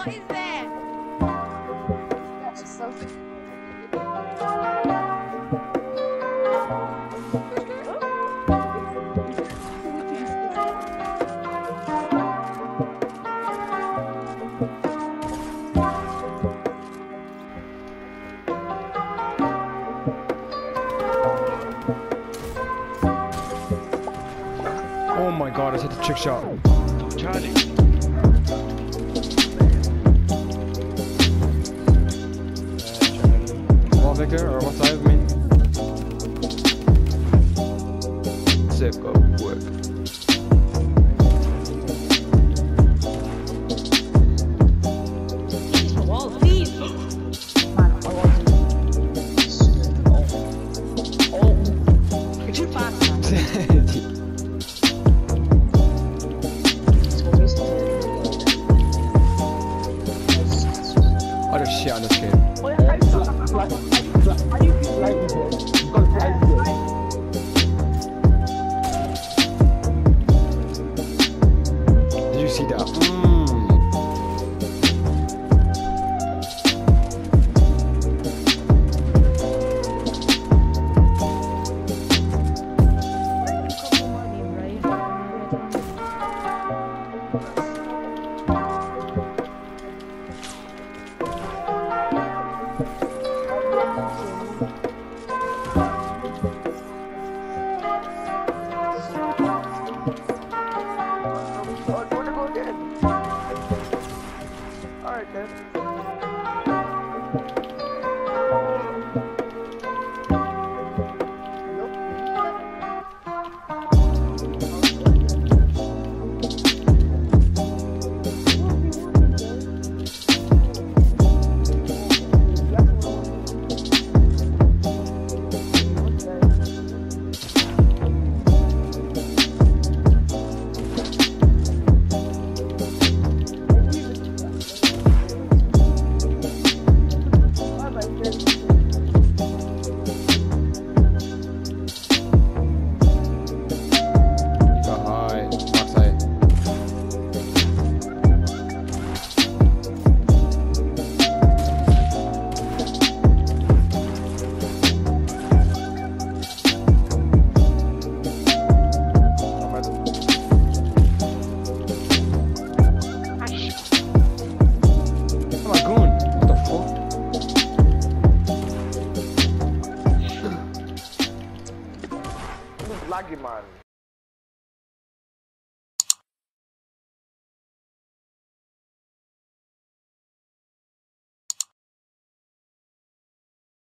What is there? That's so Oh my god, I just hit the trick shot. Charlie. Massacre or what I've been. Sick of work. Shit on this game. Oh, did you see that? Mm. Oh. Lagman.